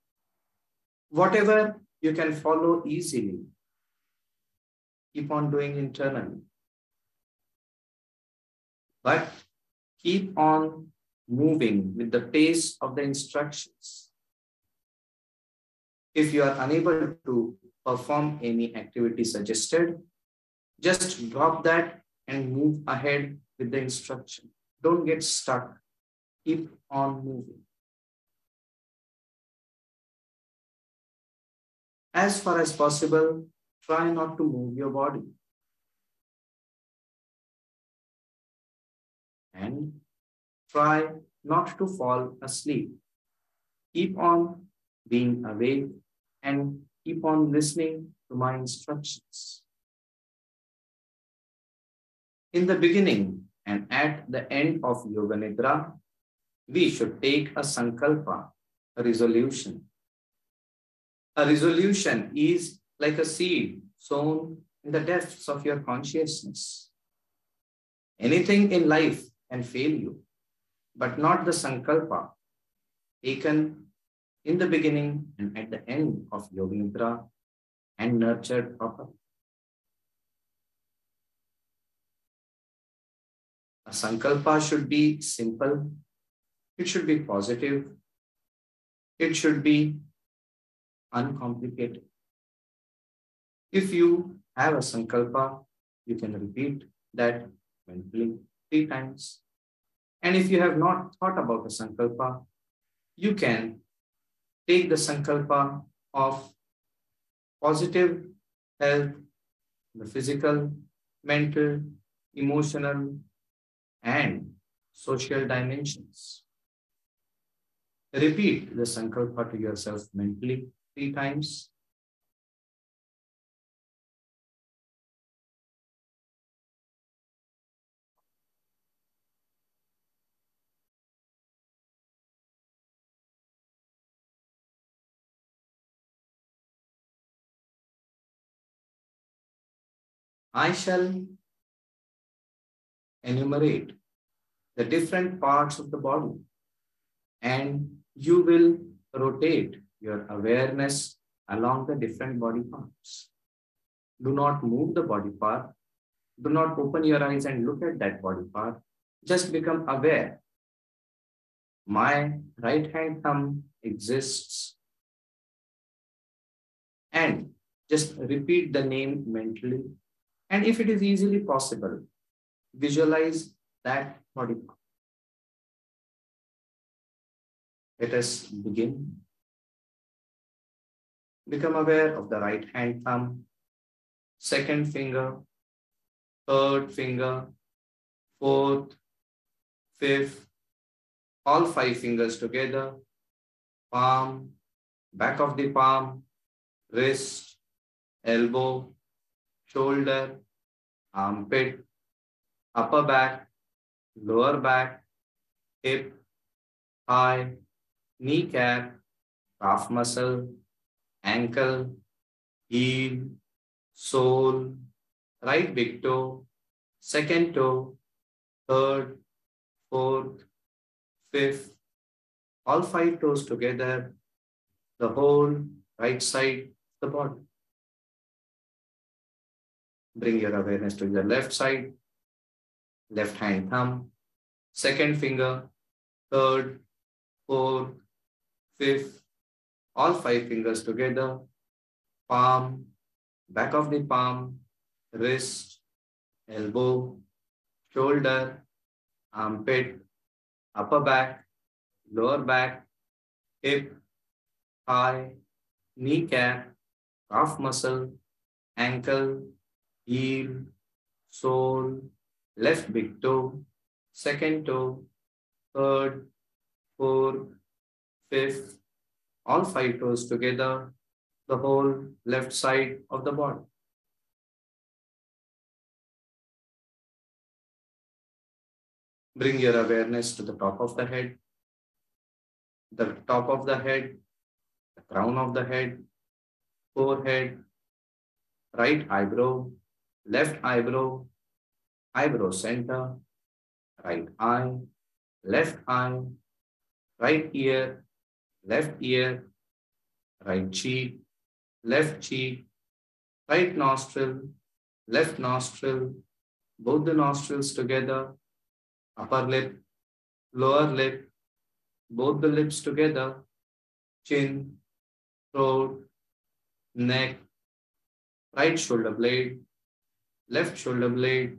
Whatever you can follow easily, keep on doing internally but keep on moving with the pace of the instructions. If you are unable to perform any activity suggested, just drop that and move ahead with the instruction. Don't get stuck. Keep on moving. As far as possible, try not to move your body. And try not to fall asleep. Keep on being awake and keep on listening to my instructions. In the beginning and at the end of Yoga Nidra, we should take a sankalpa, a resolution. A resolution is like a seed sown in the depths of your consciousness. Anything in life and fail you, but not the sankalpa taken in the beginning and at the end of Yoga and nurtured properly. A sankalpa should be simple, it should be positive, it should be uncomplicated. If you have a sankalpa, you can repeat that mentally three times. And if you have not thought about a sankalpa, you can take the sankalpa of positive health, the physical, mental, emotional, and social dimensions. Repeat the sankalpa to yourself mentally three times I shall enumerate the different parts of the body and you will rotate your awareness along the different body parts. Do not move the body part. Do not open your eyes and look at that body part. Just become aware. My right hand thumb exists. And just repeat the name mentally and if it is easily possible, visualize that body part. Let us begin. Become aware of the right hand thumb, second finger, third finger, fourth, fifth, all five fingers together, palm, back of the palm, wrist, elbow, shoulder, armpit, upper back, lower back, hip, thigh, kneecap, calf muscle, ankle, heel, sole, right big toe, second toe, third, fourth, fifth, all five toes together, the whole right side the body. Bring your awareness to your left side, left hand thumb, second finger, third, fourth, fifth, all five fingers together, palm, back of the palm, wrist, elbow, shoulder, armpit, upper back, lower back, hip, thigh, kneecap, calf muscle, ankle, heel, sole, left big toe, second toe, third, fourth, fifth, all five toes together, the whole left side of the body. Bring your awareness to the top of the head, the top of the head, the crown of the head, forehead, right eyebrow, left eyebrow, eyebrow center, right eye, left eye, right ear, left ear, right cheek, left cheek, right nostril, left nostril, both the nostrils together, upper lip, lower lip, both the lips together, chin, throat, neck, right shoulder blade, left shoulder blade,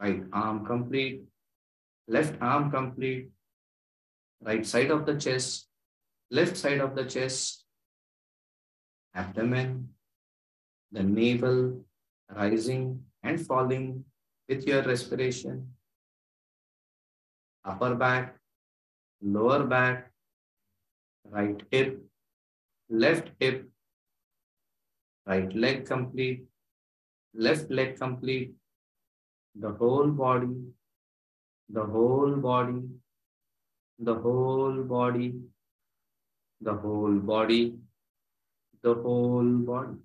right arm complete, left arm complete, right side of the chest, left side of the chest, abdomen, the navel rising and falling with your respiration, upper back, lower back, right hip, left hip, right leg complete, left leg complete, the whole body, the whole body, the whole body, the whole body, the whole body.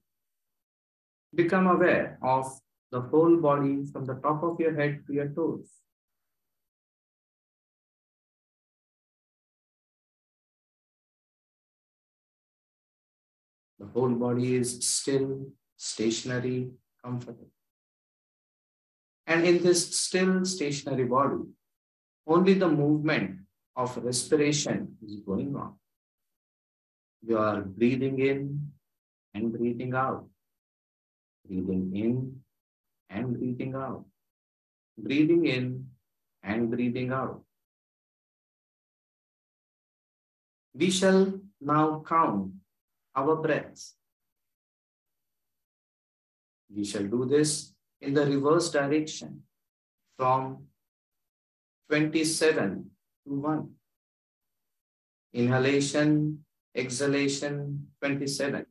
Become aware of the whole body from the top of your head to your toes. The whole body is still, stationary, comfortable. And in this still, stationary body, only the movement of respiration is going on. You are breathing in and breathing out, breathing in and breathing out, breathing in and breathing out. We shall now count our breaths. We shall do this in the reverse direction from 27 to 1. Inhalation, exhalation, 27.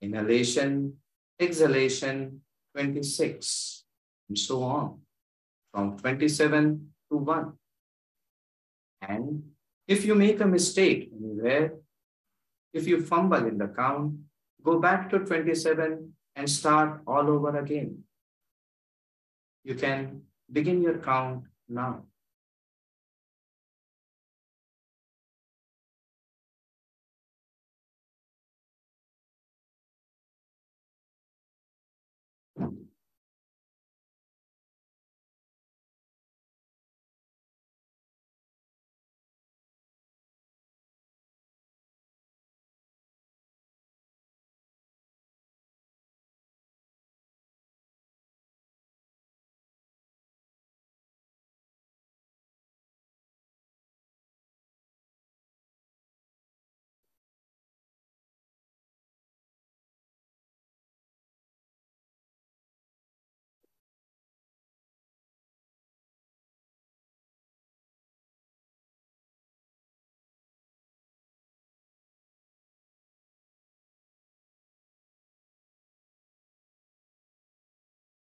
Inhalation, exhalation, 26, and so on, from 27 to 1. And if you make a mistake anywhere, if you fumble in the count, go back to 27 and start all over again. You can begin your count now.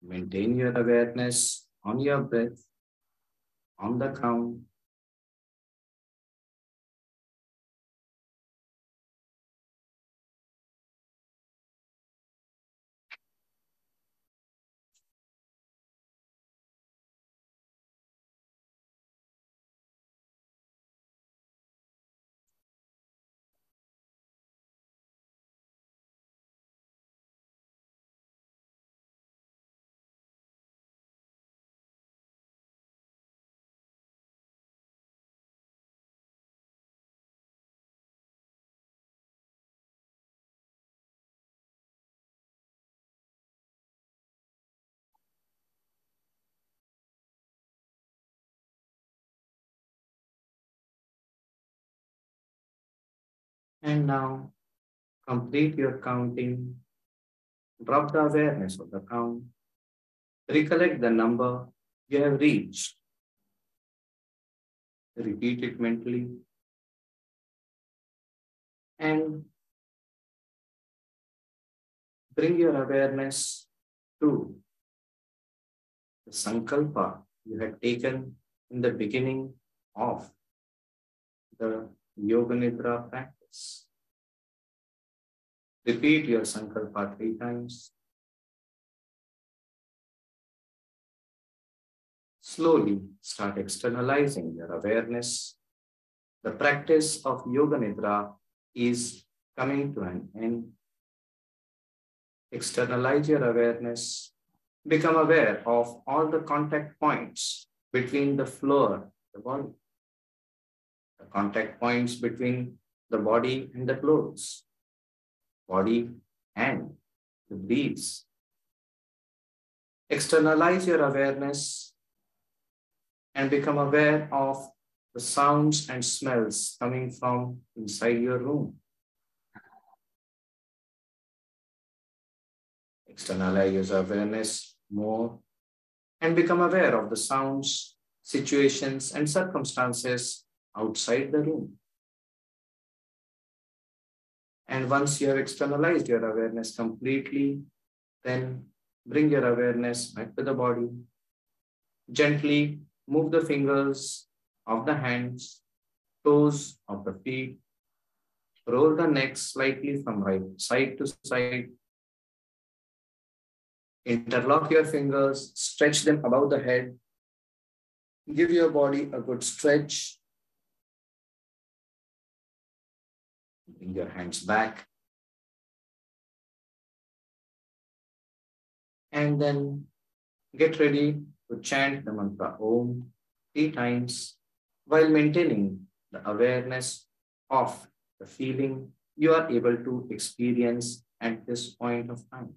Maintain your awareness on your breath, on the count. And now complete your counting. Drop the awareness of the count. Recollect the number you have reached. Repeat it mentally. And bring your awareness to the sankalpa you had taken in the beginning of the Yoga Nidra practice. Repeat your sankalpa three times. Slowly start externalizing your awareness. The practice of Yoga Nidra is coming to an end. Externalize your awareness. Become aware of all the contact points between the floor, the body, the contact points between the body and the clothes, body and the breeze. Externalize your awareness and become aware of the sounds and smells coming from inside your room. Externalize your awareness more and become aware of the sounds, situations, and circumstances outside the room. And once you have externalized your awareness completely, then bring your awareness back to the body. Gently move the fingers of the hands, toes of the feet. Roll the neck slightly from right side to side. Interlock your fingers, stretch them above the head. Give your body a good stretch. Bring your hands back. And then get ready to chant the mantra Om three times while maintaining the awareness of the feeling you are able to experience at this point of time.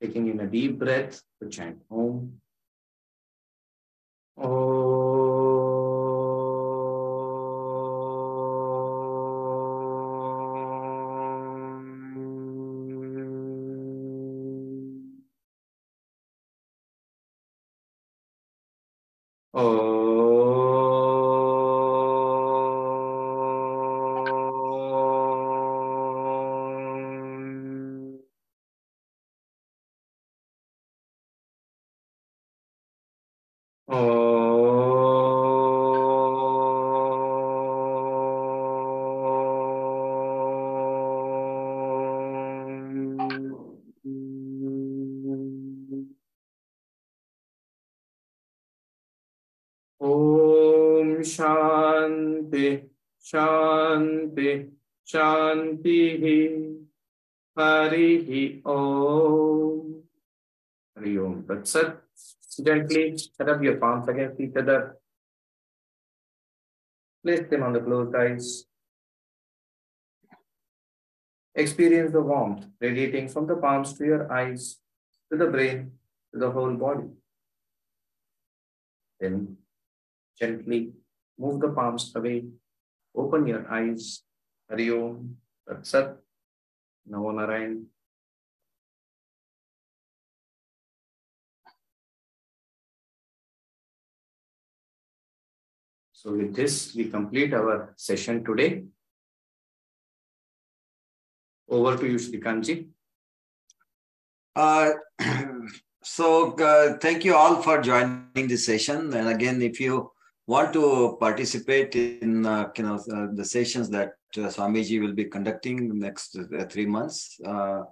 Taking in a deep breath to chant Om. uh, Shanti Shanti Shanti Hari Om Hari Om Tat Sat Gently set up your palms against each other. Place them on the closed eyes. Experience the warmth radiating from the palms to your eyes, to the brain, to the whole body. Then gently move the palms away. Open your eyes. Hari Om, Sat, Namo. So with this, we complete our session today. Over to you, Srikanji. Uh, <clears throat> so uh, thank you all for joining this session. And again, if you want to participate in uh, you know uh, the sessions that uh, Swamiji will be conducting next uh, three months, uh,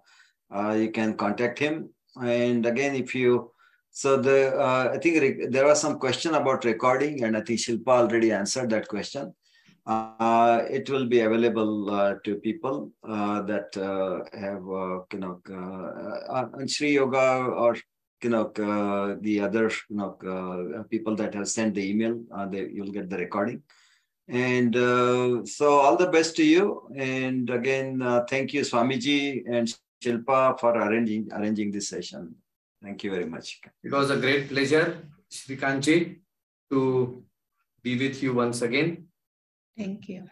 uh, you can contact him. And again, if you so the I think re- there was some question about recording, and I think Shilpa already answered that question. It will be available to people that have you know uh, Sri Yoga or you know, uh, the other you know, uh, people that have sent the email, uh, they, you'll get the recording. And uh, so all the best to you. And again, uh, thank you, Swamiji and Shilpa for arranging, arranging this session. Thank you very much. It was a great pleasure, Shrikanchi, to be with you once again. Thank you.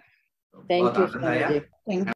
Thank you, Thank you.